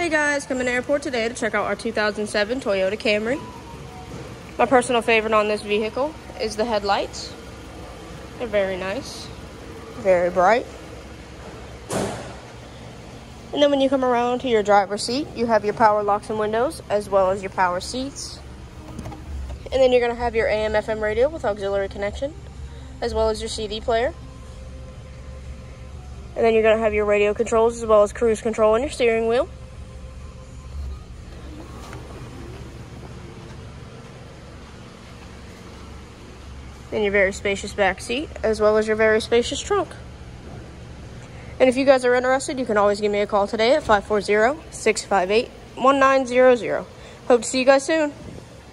Hey guys, coming to airport today to check out our 2007 Toyota Camry. My personal favorite on this vehicle is the headlights. They're very nice, very bright. And then when you come around to your driver's seat, you have your power locks and windows as well as your power seats. And then you're gonna have your AM FM radio with auxiliary connection as well as your CD player. And then you're gonna have your radio controls as well as cruise control on your steering wheel. And your very spacious back seat, as well as your very spacious trunk. And if you guys are interested, you can always give me a call today at 540 658 1900. Hope to see you guys soon.